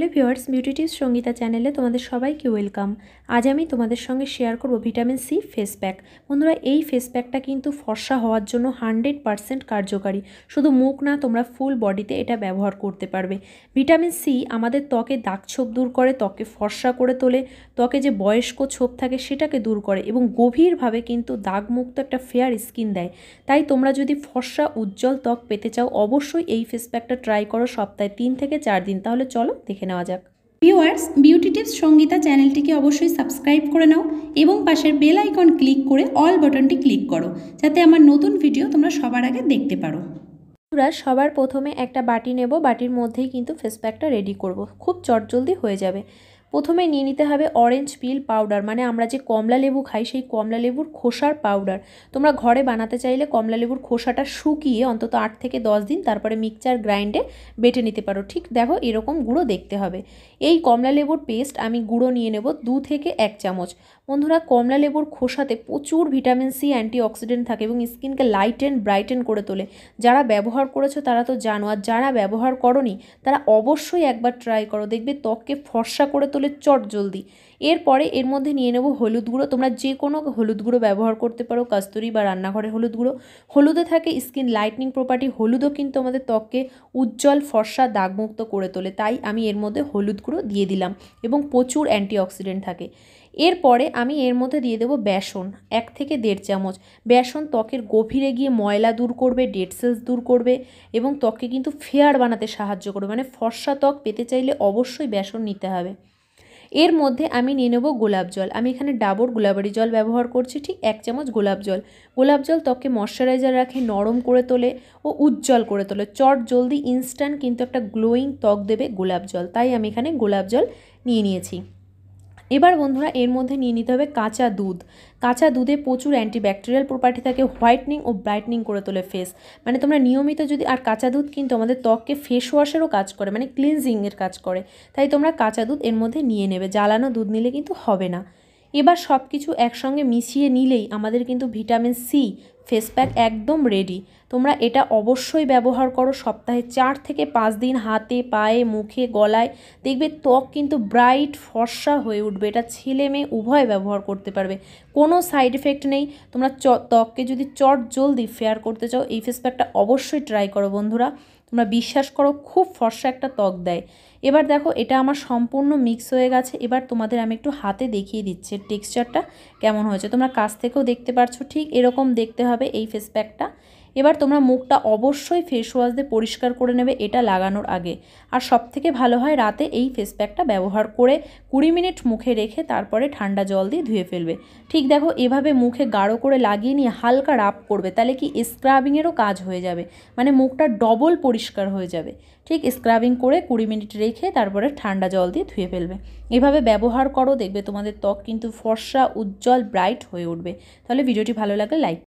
Hello viewers beauty tips Sangeeta চ্যানেলে তোমাদের সবাইকে ওয়েলকাম। আজ আমি তোমাদের সঙ্গে শেয়ার করব ভিটামিন সি ফেস প্যাক। বন্ধুরা, এই ফেস প্যাকটা কিন্তু ফর্সা হওয়ার জন্য হানড্রেড পারসেন্ট কার্যকারী। শুধু মুখ না, তোমরা ফুল বডিতে এটা ব্যবহার করতে পারবে। ভিটামিন সি আমাদের ত্বকে দাগ ছোপ দূর করে ত্বকে ফর্সা করে তোলে, ত্বকে যে বয়স্ক ছোপ থাকে সেটাকে দূর করে এবং গভীরভাবে কিন্তু দাগমুক্ত একটা ফেয়ার স্কিন দেয়। তাই তোমরা যদি ফর্সা, উজ্জ্বল ত্বক পেতে চাও, অবশ্যই এই ফেস প্যাকটা ট্রাই করো সপ্তাহে তিন থেকে চার দিন। তাহলে চলো দেখে নেওয়া যাক। ভিউয়ার্স, বিউটি টিপস সঙ্গীতা চ্যানেলটিকে অবশ্যই সাবস্ক্রাইব করে নাও এবং পাশের বেল আইকন ক্লিক করে অল বাটনটি ক্লিক করো, যাতে আমার নতুন ভিডিও তোমরা সবার আগে দেখতে পারো। তোমরা সবার প্রথমে একটা বাটি নেব, বাটির মধ্যেই কিন্তু ফেস প্যাকটা রেডি করব। খুব চটজলদি হয়ে যাবে। প্রথমে নিয়ে নিতে হবে অরেঞ্জ পিল পাউডার মানে আমরা যে কমলা লেবু খাই সেই কমলা লেবুর খোসার পাউডার তোমরা ঘরে বানাতে চাইলে কমলা লেবুর খোসাটা শুকিয়ে অন্তত আট থেকে দশ দিন তারপরে মিক্সচার গ্রাইন্ডে বেটে নিতে পারো। ঠিক দেখো এরকম গুঁড়ো দেখতে হবে। এই কমলা লেবুর পেস্ট আমি গুঁড়ো নিয়ে নেব দু থেকে এক চামচ। বন্ধুরা, কমলা লেবুর খোসাতে প্রচুর ভিটামিন সি অ্যান্টিঅক্সিডেন্ট থাকে এবং স্কিনকে লাইট অ্যান্ড ব্রাইটেন করে তোলে। যারা ব্যবহার করেছ তারা তো জানো, আর যারা ব্যবহার করনি তারা অবশ্যই একবার ট্রাই করো। দেখবে ত্বককে ফর্সা করে তোলে চট জলদি। এরপরে এর মধ্যে নিয়ে নেব হলুদ গুঁড়ো। তোমরা যে কোনো হলুদ গুঁড়ো ব্যবহার করতে পারো, কাস্তুরি বা রান্নাঘরের হলুদ গুঁড়ো। হলুদে থাকে স্কিন লাইটনিং প্রপার্টি। হলুদও কিন্তু আমাদের ত্বককে উজ্জ্বল, ফর্সা, দাগমুক্ত করে তোলে। তাই আমি এর মধ্যে হলুদ গুঁড়ো দিয়ে দিলাম এবং প্রচুর অ্যান্টিঅক্সিডেন্ট থাকে। এরপরে আমি এর মধ্যে দিয়ে দেবো বেসন, এক থেকে দেড় চামচ। বেসন ত্বকের গভীরে গিয়ে ময়লা দূর করবে, ডেড সেলস দূর করবে এবং ত্বককে কিন্তু ফেয়ার বানাতে সাহায্য করবে। মানে ফর্সা ত্বক পেতে চাইলে অবশ্যই বেসন নিতে হবে। এর মধ্যে আমি নিয়ে নেব গোলাপ জল। আমি এখানে ডাবর গোলাবারি জল ব্যবহার করছি, ঠিক এক চামচ গোলাপ জল। গোলাপ জল ত্বকে ময়শ্চারাইজার রাখে, নরম করে তোলে ও উজ্জ্বল করে তোলে। চট জলদি ইনস্ট্যান্ট কিন্তু একটা গ্লোয়িং ত্বক দেবে গোলাপ জল। তাই আমি এখানে গোলাপ জল নিয়ে নিয়েছি। এবার বন্ধুরা এর মধ্যে নিয়ে নিতে হবে কাঁচা দুধ। কাঁচা দুধে প্রচুর অ্যান্টিব্যাকটেরিয়াল প্রপার্টি থাকে হোয়াইটনিং ও ব্রাইটনিং করে তোলে ফেস মানে তোমরা নিয়মিত যদি, আর কাঁচা দুধ কিন্তু আমাদের ত্বককে ফেস ওয়াশেরও কাজ করে মানে ক্লিনজিংয়ের কাজ করে। তাই তোমরা কাঁচা দুধ এর মধ্যে নিয়ে নেবে, জ্বালানো দুধ নিলে কিন্তু হবে না। এবার সব কিছু একসঙ্গে মিশিয়ে নিলেই আমাদের কিন্তু ভিটামিন সি ফেস প্যাক একদম রেডি তোমরা এটা অবশ্যই ব্যবহার করো সপ্তাহে চার থেকে পাঁচ দিন হাতে, পায়ে, মুখে, গলায়। দেখবে ত্বক কিন্তু ব্রাইট ফর্সা হয়ে উঠবে। এটা ছেলে মেয়ে উভয় ব্যবহার করতে পারবে। কোনো সাইড এফেক্ট নেই। তোমরা ত্বককে যদি চট জলদি ফেয়ার করতে চাও, এই ফেস প্যাকটা অবশ্যই ট্রাই করো বন্ধুরা। তোমরা বিশ্বাস করো, খুব ফর্সা একটা ত্বক দেয়। এবার দেখো, এটা আমার সম্পূর্ণ মিক্স হয়ে গেছে। এবার তোমাদের আমি একটু হাতে দেখিয়ে দিচ্ছি টেক্সচারটা কেমন হয়েছে। তোমরা কাছ থেকেও দেখতে পারছ, ঠিক এরকম দেখতে হবে এই ফেস প্যাকটা এবার তোমরা মুখটা অবশ্যই ফেস ওয়াশ দিয়ে পরিষ্কার করে নেবে, এটা লাগানোর আগে। আর সব থেকে ভালো হয় রাতে এই ফেস প্যাকটা ব্যবহার করে কুড়ি মিনিট মুখে রেখে তারপরে ঠান্ডা জল দিয়ে ধুয়ে ফেলবে। ঠিক দেখো, এভাবে মুখে গাঢ় করে লাগিয়ে নিয়ে হালকা রাপ করবে, তাহলে কি স্ক্রাবিংয়েরও কাজ হয়ে যাবে। মানে মুখটা ডবল পরিষ্কার হয়ে যাবে। ঠিক স্ক্রাবিং করে কুড়ি মিনিট রেখে তারপরে ঠান্ডা জল দিয়ে ধুয়ে ফেলবে। এভাবে ব্যবহার করো, দেখবে তোমাদের ত্বক কিন্তু ফর্সা, উজ্জ্বল ব্রাইট হয়ে উঠবে। তাহলে ভিডিওটি ভালো লাগলে লাইক